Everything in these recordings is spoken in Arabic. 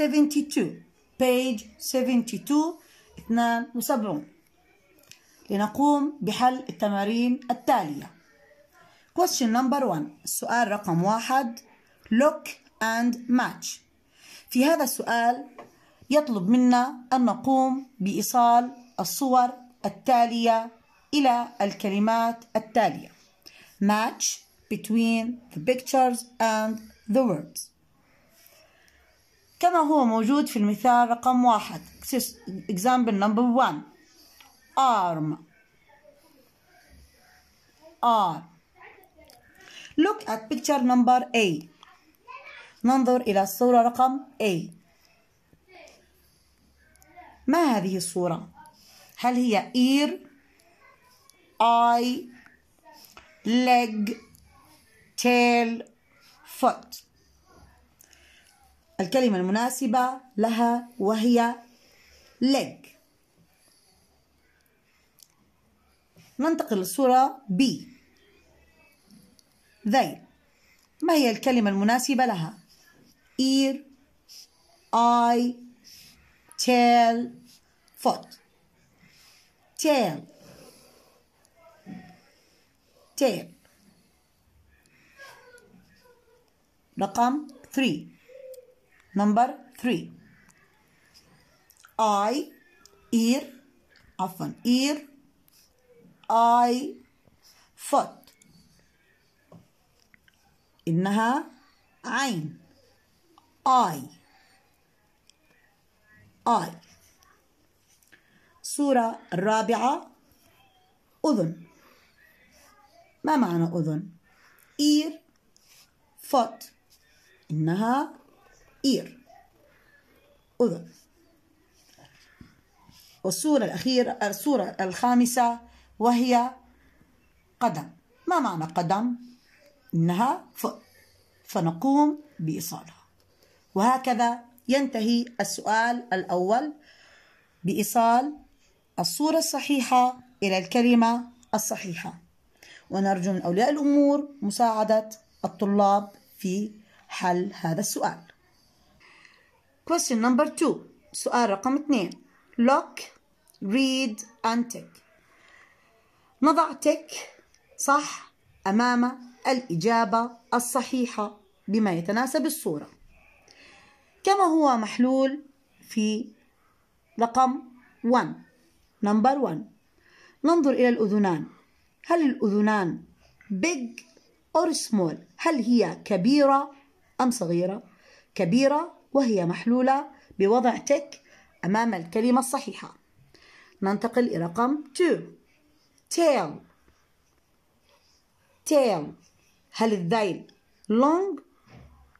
72 page 72 72 لنقوم بحل التمارين التالية. Question number 1 السؤال رقم واحد. Look and match. في هذا السؤال يطلب منا أن نقوم بإيصال الصور التالية إلى الكلمات التالية. Match between the pictures and the words. كما هو موجود في المثال رقم واحد example number one arm arm look at picture number A ننظر إلى الصورة رقم A ما هذه الصورة؟ هل هي ear eye leg tail foot الكلمة المناسبة لها وهي leg. ننتقل للصورة B. ذيل ما هي الكلمة المناسبة لها؟ Ear eye tail foot. Tail. Tail. رقم 3 number 3 eye ear عفوا ear eye foot. إنها عين. Eye eye الصورة الرابعة. أذن. ما معنى أذن؟ Ear foot. إنها ear أذن. والصورة الأخيرة الصورة الخامسة وهي قدم. ما معنى قدم؟ إنها foot فنقوم بإيصالها. وهكذا ينتهي السؤال الأول بإيصال الصورة الصحيحة إلى الكلمة الصحيحة. ونرجو من أولياء الأمور مساعدة الطلاب في حل هذا السؤال. Question number two. سؤال رقم اثنين. Look read and tick نضع تك صح أمام الإجابة الصحيحة بما يتناسب الصورة. كما هو محلول في رقم 1 نمبر 1 ننظر إلى الأذنان. هل الأذنان big or small هل هي كبيرة أم صغيرة؟ كبيرة وهي محلولة بوضع تك أمام الكلمة الصحيحة. ننتقل إلى رقم 2 tail tail هل الذيل long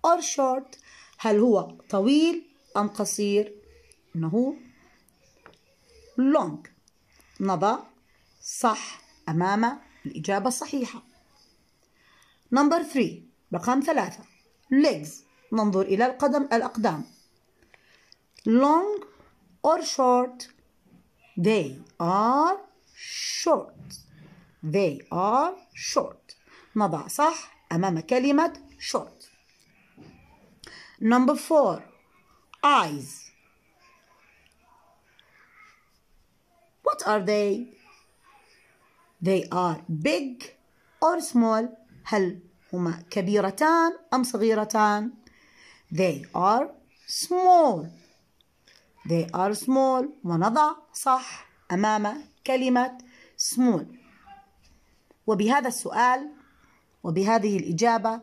or short هل هو طويل أم قصير؟ إنه long. نضع صح أمام الإجابة الصحيحة. نمبر 3 رقم ثلاثة. legs. ننظر إلى القدم الأقدام long or short they are short they are short نضع صح أمام كلمة short number four eyes what are they they are big or small هل هما كبيرتان أم صغيرتان they are small. They are small. ونضع صح أمام كلمة small. وبهذا السؤال وبهذه الإجابة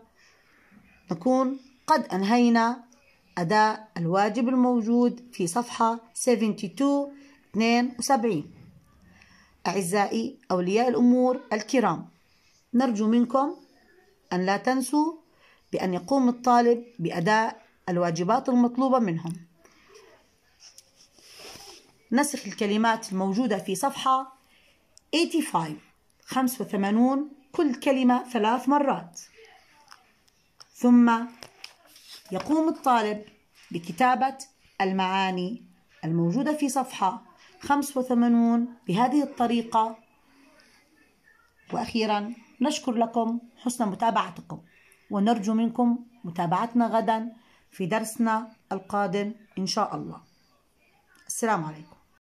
نكون قد أنهينا أداء الواجب الموجود في صفحة 72 72 أعزائي أولياء الأمور الكرام نرجو منكم أن لا تنسوا بأن يقوم الطالب بأداء الواجبات المطلوبة منهم. نسخ الكلمات الموجودة في صفحة 85 85 كل كلمة ثلاث مرات. ثم يقوم الطالب بكتابة المعاني الموجودة في صفحة 85 بهذه الطريقة. وأخيرا نشكر لكم حسن متابعتكم. ونرجو منكم متابعتنا غدا في درسنا القادم إن شاء الله. السلام عليكم.